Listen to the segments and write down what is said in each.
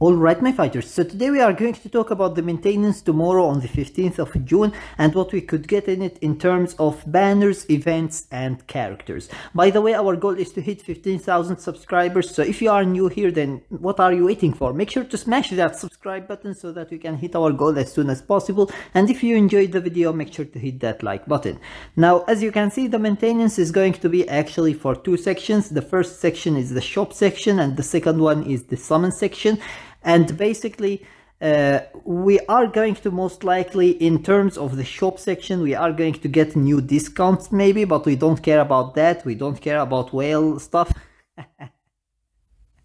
Alright my fighters, so today we are going to talk about the maintenance tomorrow on the 15th of June and what we could get in it in terms of banners, events and characters. By the way, our goal is to hit 15,000 subscribers, so if you are new here then what are you waiting for? Make sure to smash that subscribe button so that we can hit our goal as soon as possible and if you enjoyed the video make sure to hit that like button. Now as you can see the maintenance is going to be actually for two sections. The first section is the shop section and the second one is the summon section and basically uh, we are going to most likely in terms of the shop section we are going to get new discounts maybe but we don't care about that. We don't care about whale stuff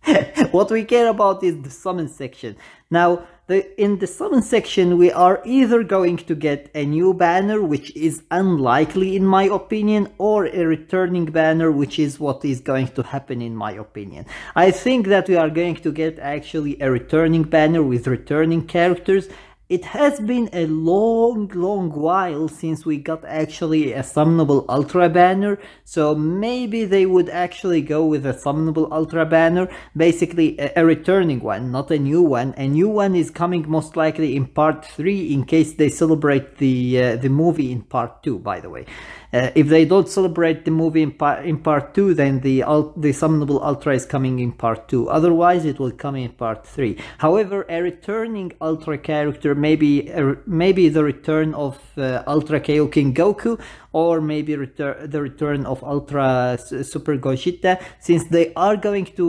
what we care about is the summon section now the, in the summon section we are either going to get a new banner which is unlikely in my opinion or a returning banner which is what is going to happen in my opinion. I think that we are going to get actually a returning banner with returning characters it has been a long, long while since we got actually a summonable Ultra banner, so maybe they would actually go with a summonable Ultra banner, basically a, a, returning one, not a new one. A new one is coming most likely in part 3 in case they celebrate the, uh, the movie in part 2, by the way. Uh, if they don't celebrate the movie in, par in part 2, then the, the summonable Ultra is coming in part 2. Otherwise, it will come in part 3. However, a returning Ultra character, maybe uh, maybe the return of uh, Ultra King Goku, or maybe retur the return of Ultra Super Gogeta, since they are going to,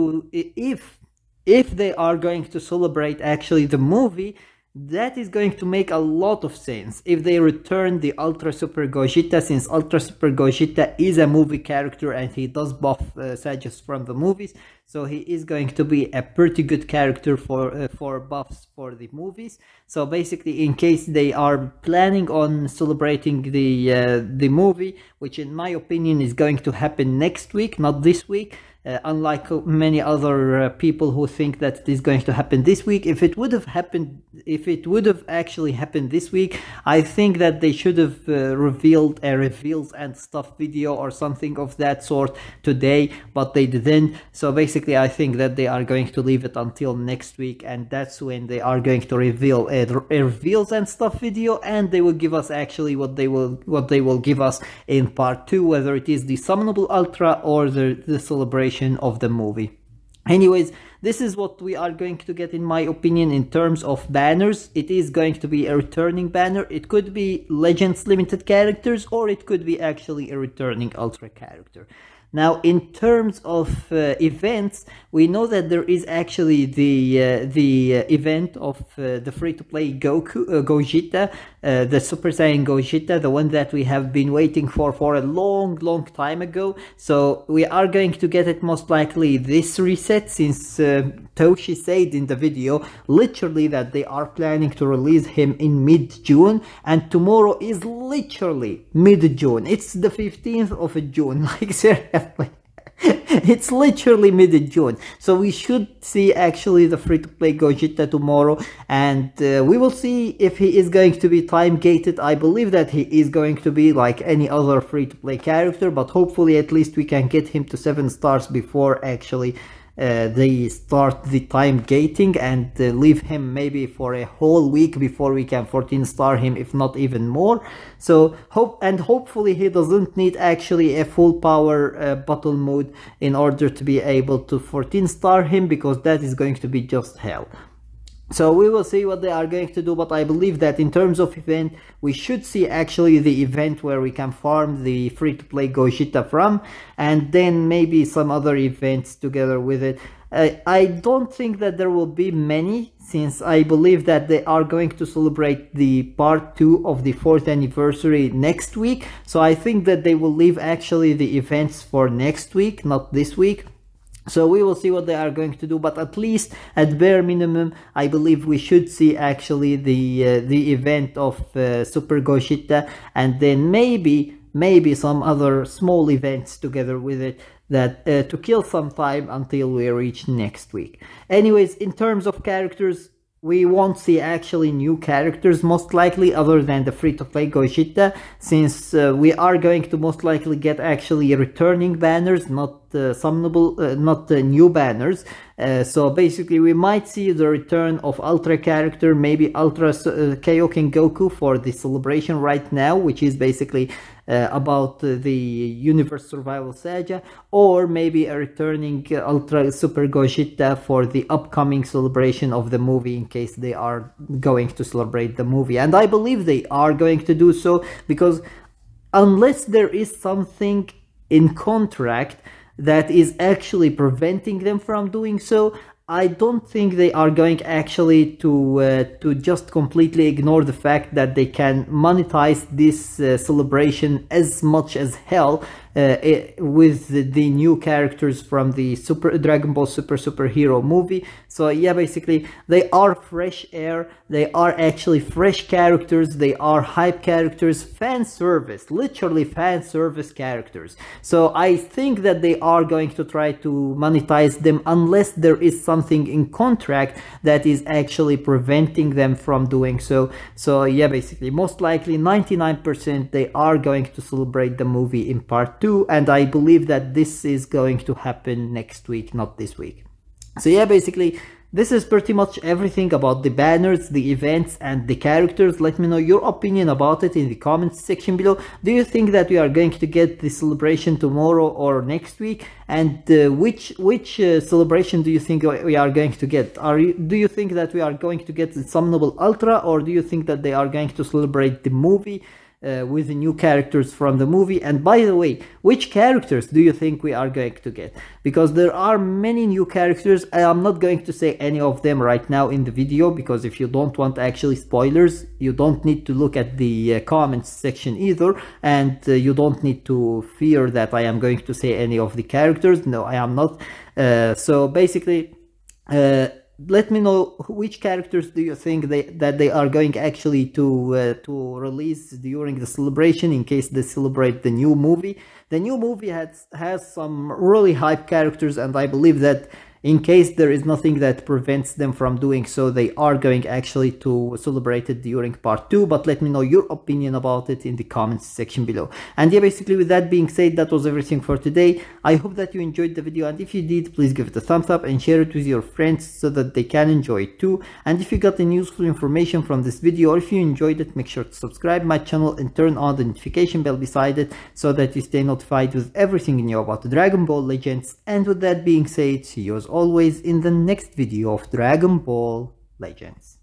if if they are going to celebrate actually the movie, that is going to make a lot of sense if they return the Ultra Super Gogeta since Ultra Super Gogeta is a movie character and he does buff uh, Sages from the movies. So he is going to be a pretty good character for uh, for buffs for the movies. So basically in case they are planning on celebrating the uh, the movie which in my opinion is going to happen next week not this week uh, unlike many other uh, people who think that it is going to happen this week. If it would have happened if it would have actually happened this week i think that they should have uh, revealed a reveals and stuff video or something of that sort today but they didn't. So basically i think that they are going to leave it until next week and that's when they are going to reveal a, a reveals and stuff video and they will give us actually what they will what they will give us in part two whether it is the summonable ultra or the the celebration of the movie. Anyways, this is what we are going to get in my opinion in terms of banners. It is going to be a returning banner. It could be Legends limited characters or it could be actually a returning Ultra character. Now, in terms of uh, events, we know that there is actually the uh, the uh, event of uh, the free-to-play Goku uh, Gogeta, uh, the Super Saiyan Gogeta, the one that we have been waiting for for a long, long time ago. So we are going to get it most likely this reset, since Toshi said in the video literally that they are planning to release him in mid-June, and tomorrow is literally mid-June. It's the 15th of June, like seriously. it's literally mid-June, so we should see actually the free-to-play Gogeta tomorrow, and uh, we will see if he is going to be time-gated. I believe that he is going to be like any other free-to-play character, but hopefully at least we can get him to 7 stars before actually uh, they start the time gating and uh, leave him maybe for a whole week before we can 14 star him if not even more. So hope and hopefully he doesn't need actually a full power uh, battle mode in order to be able to 14 star him because that is going to be just hell so we will see what they are going to do, but I believe that in terms of event, we should see actually the event where we can farm the free-to-play Gogeta from, and then maybe some other events together with it. Uh, I don't think that there will be many, since I believe that they are going to celebrate the part 2 of the 4th anniversary next week, so I think that they will leave actually the events for next week, not this week. So we will see what they are going to do, but at least at bare minimum, I believe we should see actually the uh, the event of uh, Super Gogeta, and then maybe maybe some other small events together with it that uh, to kill some time until we reach next week. Anyways, in terms of characters, we won't see actually new characters most likely other than the free-to-play Gogeta since uh, we are going to most likely get actually returning banners not summonable, uh, not uh, new banners. Uh, so basically, we might see the return of Ultra character, maybe Ultra uh, Kaioken Goku for the celebration right now, which is basically uh, about the Universe Survival Saga, or maybe a returning Ultra Super Gogeta for the upcoming celebration of the movie in case they are going to celebrate the movie. And I believe they are going to do so because unless there is something in contract that is actually preventing them from doing so. I don't think they are going actually to uh, to just completely ignore the fact that they can monetize this uh, celebration as much as hell uh, with the new characters from the Super Dragon Ball Super Superhero movie. So yeah, basically they are fresh air. They are actually fresh characters. They are hype characters, fan service, literally fan service characters. So I think that they are going to try to monetize them unless there is something in contract that is actually preventing them from doing so. So yeah, basically most likely 99% they are going to celebrate the movie in part 2 and I believe that this is going to happen next week, not this week. So yeah, basically, this is pretty much everything about the banners, the events and the characters. Let me know your opinion about it in the comments section below. Do you think that we are going to get the celebration tomorrow or next week? And uh, which which uh, celebration do you think we are going to get? Are you, do you think that we are going to get the Summonable Ultra or do you think that they are going to celebrate the movie? Uh, with the new characters from the movie. And by the way, which characters do you think we are going to get? Because there are many new characters. I'm not going to say any of them right now in the video because if you don't want actually spoilers, you don't need to look at the uh, comments section either. And uh, you don't need to fear that I am going to say any of the characters. No, I am not. Uh, so basically, uh, let me know which characters do you think they, that they are going actually to uh, to release during the celebration in case they celebrate the new movie. The new movie has has some really hype characters and i believe that in case there is nothing that prevents them from doing so they are going actually to celebrate it during part 2 but let me know your opinion about it in the comments section below. And yeah basically with that being said that was everything for today. I hope that you enjoyed the video and if you did please give it a thumbs up and share it with your friends so that they can enjoy it too. And if you got any useful information from this video or if you enjoyed it make sure to subscribe my channel and turn on the notification bell beside it so that you stay notified with everything new about the Dragon Ball Legends. And with that being said see you as always in the next video of Dragon Ball Legends.